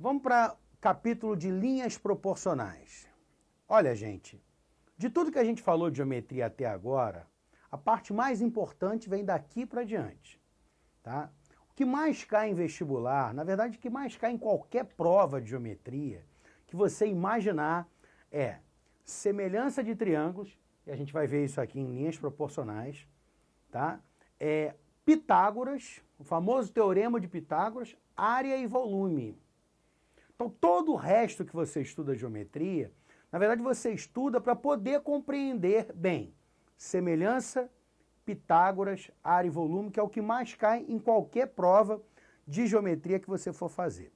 Vamos para capítulo de linhas proporcionais. Olha, gente, de tudo que a gente falou de geometria até agora, a parte mais importante vem daqui para diante, tá? O que mais cai em vestibular, na verdade, o que mais cai em qualquer prova de geometria que você imaginar é semelhança de triângulos, e a gente vai ver isso aqui em linhas proporcionais, tá? É Pitágoras, o famoso teorema de Pitágoras, área e volume. Então, todo o resto que você estuda geometria, na verdade, você estuda para poder compreender bem semelhança, Pitágoras, área e volume, que é o que mais cai em qualquer prova de geometria que você for fazer.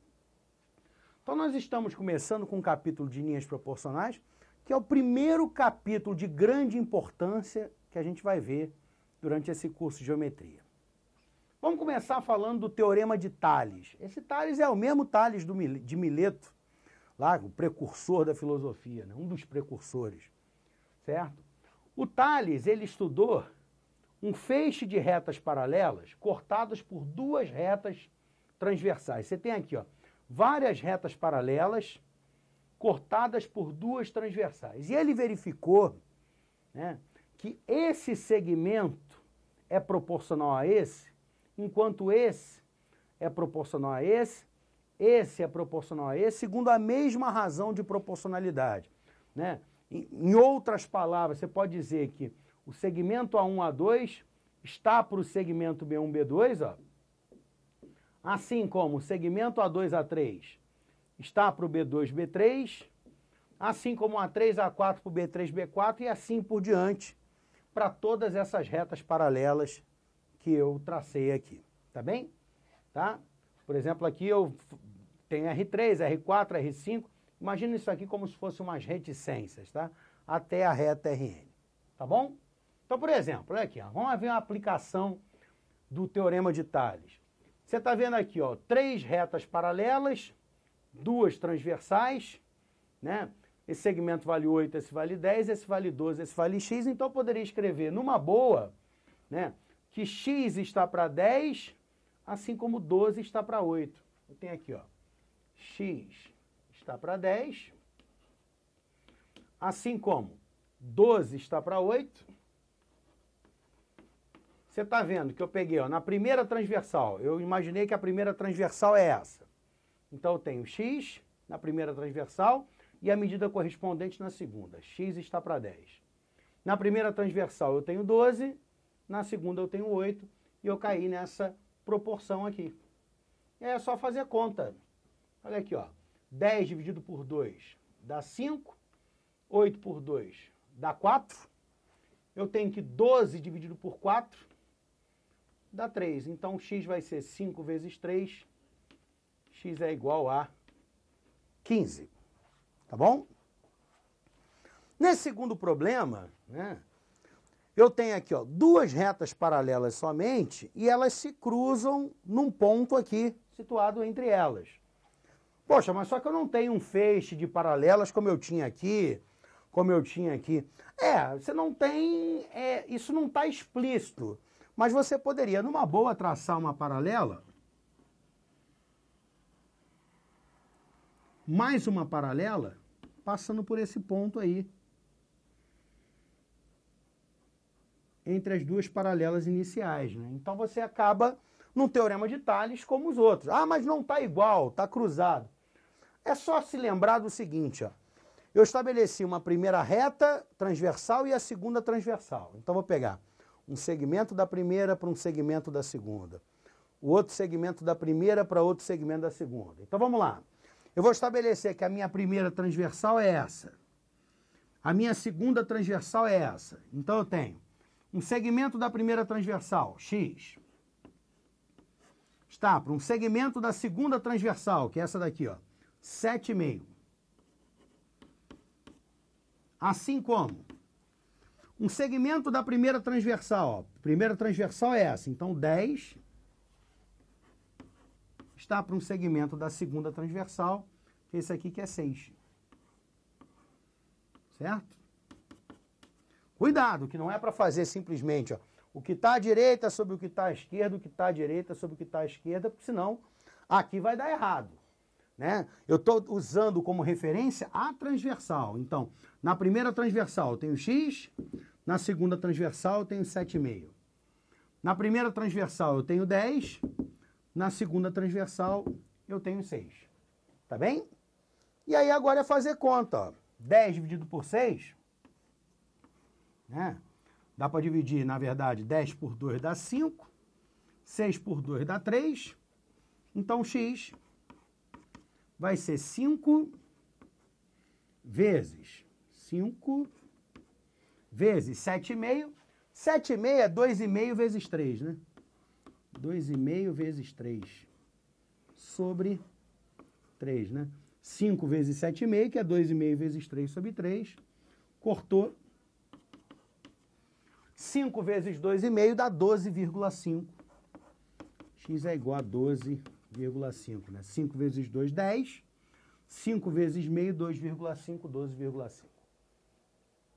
Então, nós estamos começando com o capítulo de linhas proporcionais, que é o primeiro capítulo de grande importância que a gente vai ver durante esse curso de geometria. Vamos começar falando do Teorema de Tales. Esse Tales é o mesmo Tales de Mileto, lá, o precursor da filosofia, né? um dos precursores, certo? O Tales, ele estudou um feixe de retas paralelas cortadas por duas retas transversais. Você tem aqui, ó, várias retas paralelas cortadas por duas transversais. E ele verificou né, que esse segmento é proporcional a esse enquanto esse é proporcional a esse, esse é proporcional a esse, segundo a mesma razão de proporcionalidade. Né? Em, em outras palavras, você pode dizer que o segmento A1, A2 está para o segmento B1, B2, ó, assim como o segmento A2, A3 está para o B2, B3, assim como A3, A4 para o B3, B4 e assim por diante, para todas essas retas paralelas que eu tracei aqui, tá bem? Tá? Por exemplo, aqui eu tenho R3, R4, R5. Imagina isso aqui como se fosse umas reticências, tá? Até a reta RN, tá bom? Então, por exemplo, olha aqui, ó, vamos ver uma aplicação do Teorema de Tales. Você está vendo aqui, ó, três retas paralelas, duas transversais, né? Esse segmento vale 8, esse vale 10, esse vale 12, esse vale x, então eu poderia escrever numa boa, né? Que x está para 10, assim como 12 está para 8. Eu tenho aqui, ó, x está para 10, assim como 12 está para 8. Você está vendo que eu peguei ó, na primeira transversal, eu imaginei que a primeira transversal é essa. Então eu tenho x na primeira transversal e a medida correspondente na segunda. x está para 10. Na primeira transversal eu tenho 12 na segunda eu tenho 8 e eu caí nessa proporção aqui. É só fazer conta. Olha aqui, ó. 10 dividido por 2 dá 5, 8 por 2 dá 4. Eu tenho que 12 dividido por 4 dá 3. Então x vai ser 5 vezes 3. x é igual a 15. Tá bom? Nesse segundo problema, né, eu tenho aqui ó, duas retas paralelas somente e elas se cruzam num ponto aqui situado entre elas. Poxa, mas só que eu não tenho um feixe de paralelas como eu tinha aqui, como eu tinha aqui. É, você não tem, é, isso não está explícito, mas você poderia, numa boa, traçar uma paralela, mais uma paralela, passando por esse ponto aí. Entre as duas paralelas iniciais. Né? Então você acaba num teorema de Tales como os outros. Ah, mas não está igual, está cruzado. É só se lembrar do seguinte, ó. Eu estabeleci uma primeira reta transversal e a segunda transversal. Então vou pegar um segmento da primeira para um segmento da segunda. O outro segmento da primeira para outro segmento da segunda. Então vamos lá. Eu vou estabelecer que a minha primeira transversal é essa. A minha segunda transversal é essa. Então eu tenho um segmento da primeira transversal, X, está para um segmento da segunda transversal, que é essa daqui, ó, 7,5. Assim como um segmento da primeira transversal, ó, primeira transversal é essa, então 10 está para um segmento da segunda transversal, que é esse aqui que é 6. Certo? Cuidado, que não é para fazer simplesmente ó, o que está à direita sobre o que está à esquerda, o que está à direita sobre o que está à esquerda, porque senão aqui vai dar errado. né? Eu estou usando como referência a transversal. Então, na primeira transversal eu tenho x, na segunda transversal eu tenho 7,5. Na primeira transversal eu tenho 10, na segunda transversal eu tenho 6. Tá bem? E aí agora é fazer conta. Ó. 10 dividido por 6, né? Dá para dividir, na verdade, 10 por 2 dá 5, 6 por 2 dá 3. Então, x vai ser 5 vezes 5 vezes 7,5. 7,5 é 2,5 vezes 3, né? 2,5 vezes 3 sobre 3, né? 5 vezes 7,5, que é 2,5 vezes 3 sobre 3. Cortou. 5 vezes 2,5 dá 12,5. X é igual a 12,5, né? 5 vezes 2, 10. 5 vezes meio, 2,5, 12,5.